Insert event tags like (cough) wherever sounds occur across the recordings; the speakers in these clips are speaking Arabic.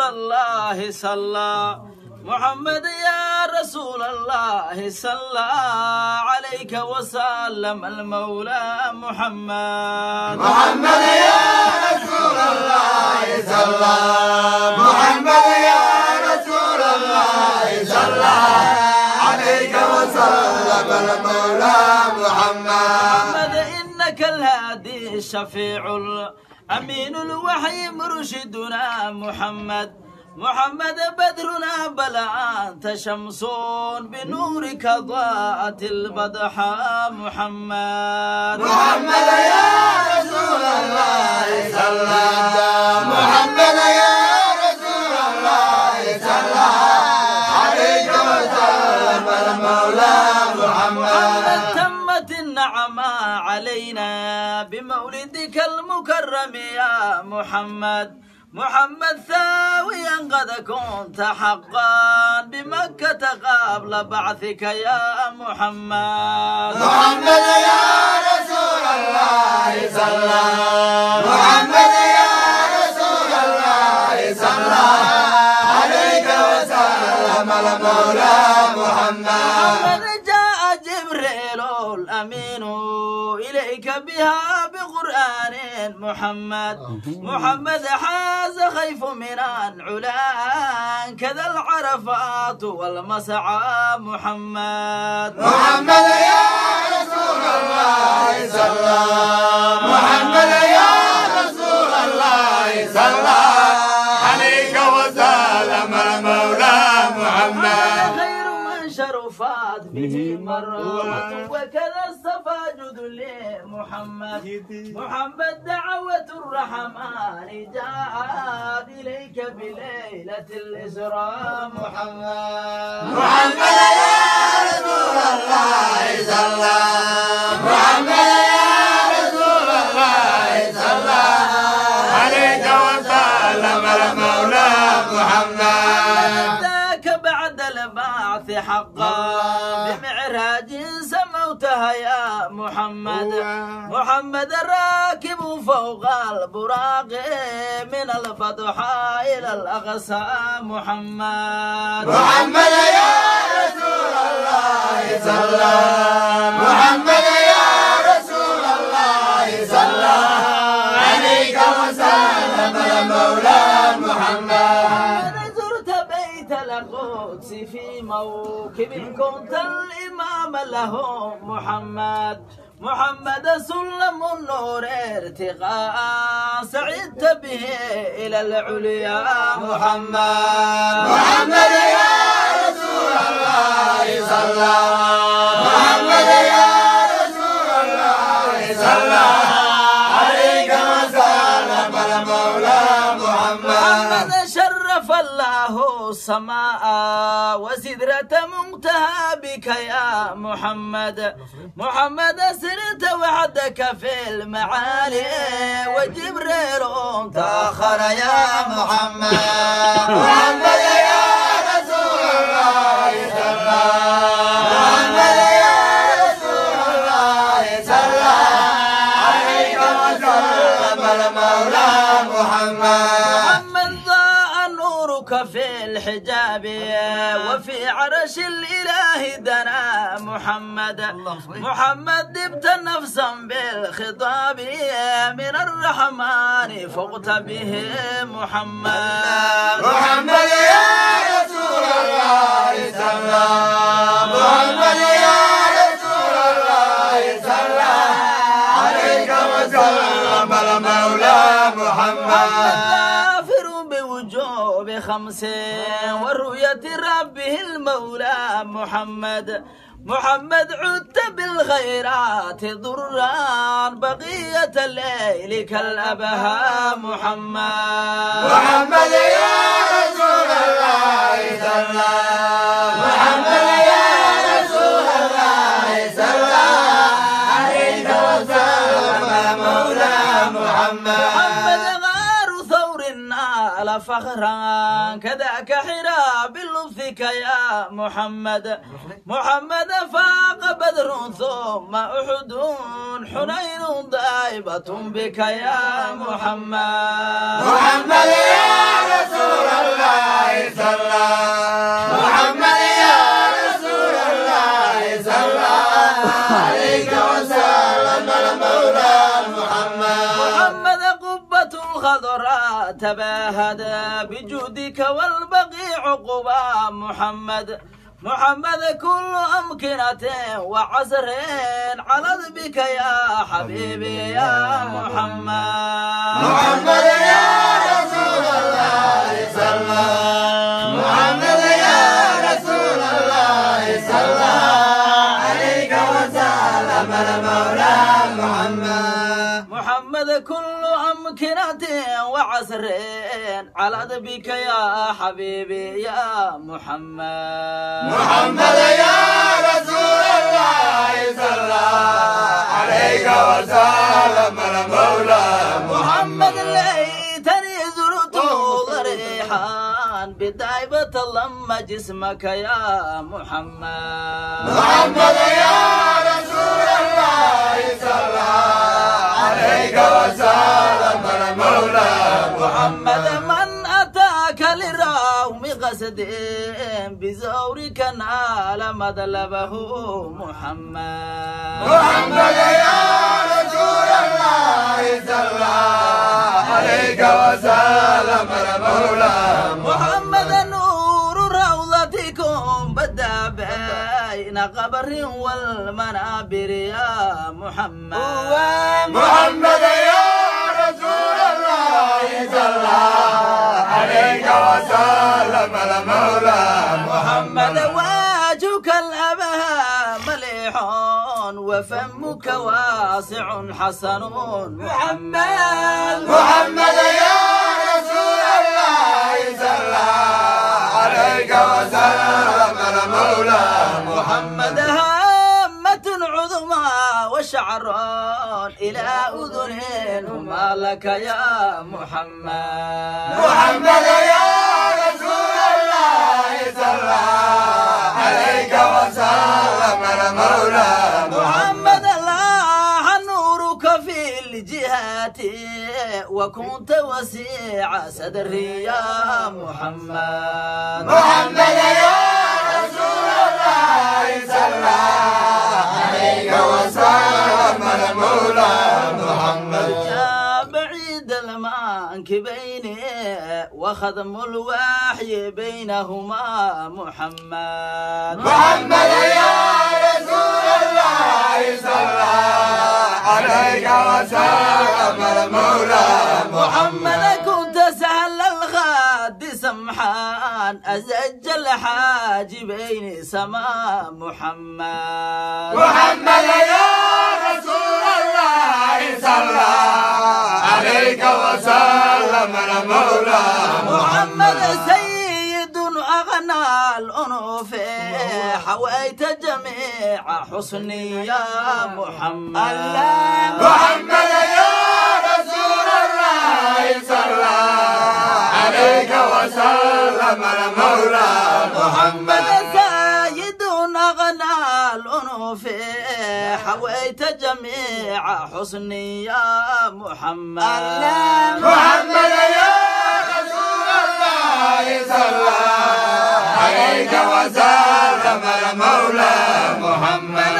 رسول الله صلى محمد يا رسول الله صلى عليك وسلم المولى محمد محمد يا رسول الله صلى محمد يا رسول الله صلى عليك وسلم المولى محمد محمد إنك الهادي الشفيع الأمين الوحي مرشدنا محمد. محمد بدرنا بل أنت شمس بنورك ضاءت البدحة محمد. محمد يا رسول الله صلى محمد يا رسول الله صلى عليك وسلم. المولى محمد. تمت النعمة علينا بمولدك المكرم يا محمد. محمد ثاويا قد كنت حقا بمكة قبل بعثك يا محمد. محمد يا رسول الله صلى محمد يا رسول الله صلى عليك وسلم. المولى محمد جاء جبريل الأمين إليك بها. محمد. محمد حاز خيف من العلا كذا العرفات والمسعى محمد. محمد يا رسول الله صلى محمد يا رسول الله صلى عليك وسلم المولى محمد. خير من شرفات به مرة. وكذا السفاجد لمحمد محمد. دعوة الرحمن جاءت إليك بليلة الإسراء. محمد. محمد يا رسول الله صلى محمد يا رسول الله صلى عليك وسلم المولى محمد. ذاك بعد البعث حقا بمعراج سموتها يا محمد. محمد راكب فوق البراق. من البطحاء إلى الأقصى. محمد. محمد يا رسول الله صلى محمد يا رسول الله صلى عليك وسلم المولى محمد. أنا زرت بيت القدس في موكب كنت الإمام له محمد. محمد سلم النور ارتقاء. سعدت به إلى العليا. محمد. محمد يا السماء وسدرة منتهى بك يا محمد. محمد سرت وحدك في المعالي وجبريل تأخر يا محمد محمد. (laughs) الحجاب وفي عرش الإله دنا محمد. محمد دبت نفسا بالخطاب من الرحمن فقت به محمد. محمد يا رسول الله صلى محمد يا رسول الله صلى عليك وسلم المولى محمد. بوجوب خمس ورؤية ربه المولى محمد. محمد عدت بالخيرات ضرا بقية الليل كالأبها محمد. محمد يا رسول الله صلى محمد يا فخرا كذاك حرا بلطفك يا محمد. محمد. فاق بدر ثم أحد حنين ضائبة بك يا محمد. والبقيع قبى محمد. محمد كل أمكنة وعسر على بك يا حبيبي يا محمد. محمد. يا رسول الله صلى محمد يا رسول الله صلى عليك وسلم المولى محمد. أمكنة وعسر. على بك يا حبيبي يا محمد. محمد يا رسول الله صلى عليك وسلم المولى محمد ليتني زرت ضريحان بدايبة لما جسمك يا محمد. محمد يا قصد بزورك نال مطلبه محمد. محمد يا رسول الله صلى عليك وسلم المولى محمد نور روضتكم بدا بين قبر والمنابر يا محمد. محمد يا الله صلى عليك وسلم المولى محمد. واجك الأبها مليح وفمك واسع حسن محمد. محمد يا رسول الله صلى عليك وسلم المولى محمد. عظمى وشعر إلى أذن ما لك يا محمد. محمد يا رسول الله صلى عليك وسلم المولى محمد الله نورك في الجهات وكنت وسيع صدري يا محمد. محمد يا رسول الله صلى عليك وسلم وخدم الوحي بينهما محمد. محمد يا رسول الله صلى عليك وسلم المولى محمد. كنت سهل الخد سمحان أزج الحاجبين سما محمد. محمد يا رسول الله صلى عليك وسلم المولى محمد سيد أغنى الأنوف. حويت جميع حسني يا محمد. محمد حويت جميع حسني يا محمد. محمد يا رسول الله صلى عليك وسلم المولى محمد.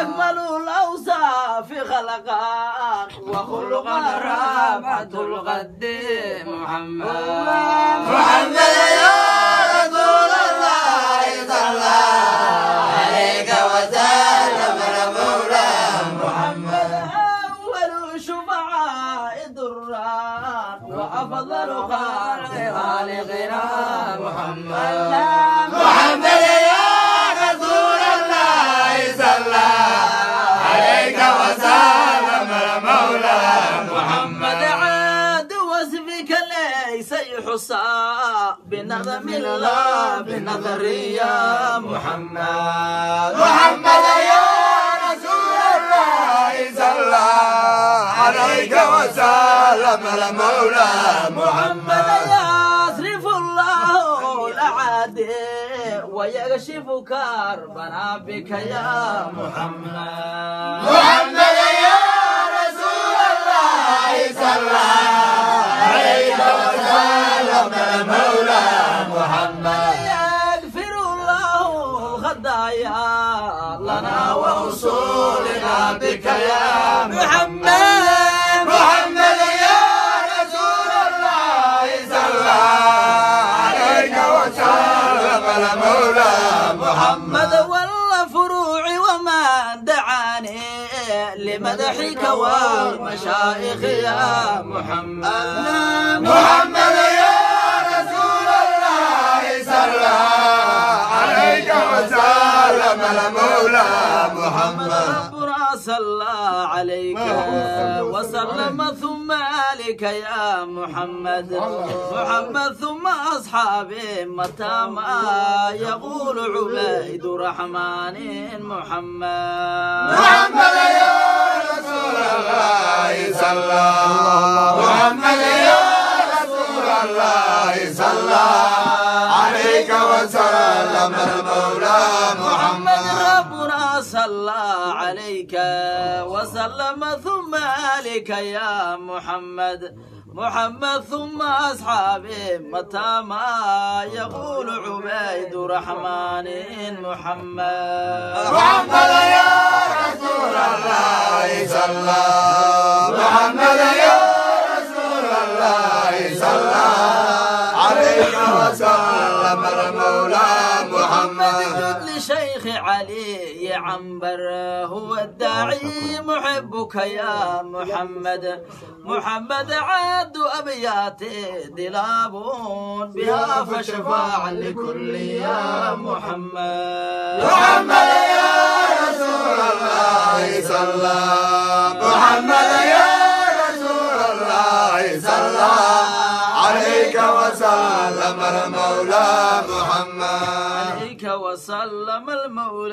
أكمل الأوصاف خلقا وخلقا رابعة الغد محمد. محمد يا رسول الله صلى عليك وسلم وأفضل خلق خالقنا محمد. محمد يا رسول الله صلى عليك وسلم المولى محمد عاد وصفك ليس يحصى. بنظم الله بنظري يا محمد. محمد وسلم المولى محمد يصرف الله الأعادي ويكشف كربنا بك يا محمد. محمد يا رسول الله صلى عليك وسلم المولى محمد. يغفر الله الخطايا لنا وأصولنا بك يا محمد. لمدحك والمشايخ يا محمد. محمد يا رسول الله صلى عليك وسلم المولى محمد. صلى عليك وسلم ثم عليك يا محمد. محمد. ثم أصحابي متى ما يقول عبيد الرحمن محمد. محمد يا عليك وسلم ثم عليك يا محمد محمد ثم أصحابه متى ما يقول عبيد الرحمن محمد. محمد يا رسول الله صلى محمد يا عنبر هو الداعي محبك يا محمد. محمد عاد أبياتي دلاب بها فشفاعا لكل يا محمد. محمد يا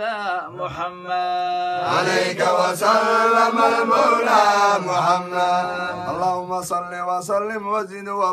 المولى محمد. عليك وسلم المولى محمد. اللهم صل وسلم وزد وبارك.